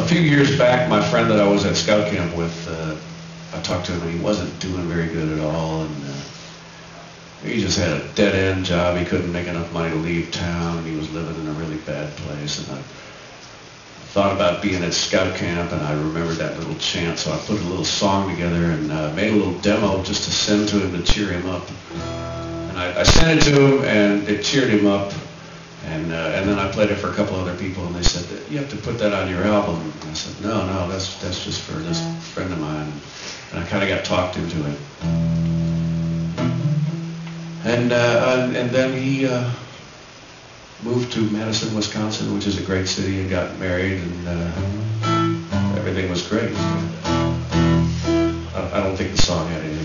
a few years back, my friend that I was at scout camp with, uh, I talked to him and he wasn't doing very good at all. And uh, he just had a dead end job. He couldn't make enough money to leave town. And he was living in a really bad place. And I thought about being at scout camp and I remembered that little chant. So I put a little song together and uh, made a little demo just to send to him to cheer him up. And I, I sent it to him and it cheered him up. And, uh, and then I played it for a couple other people, and they said, you have to put that on your album. And I said, no, no, that's, that's just for this friend of mine. And I kind of got talked into it. And, uh, and then he uh, moved to Madison, Wisconsin, which is a great city, and got married, and uh, everything was great. I, I don't think the song had anything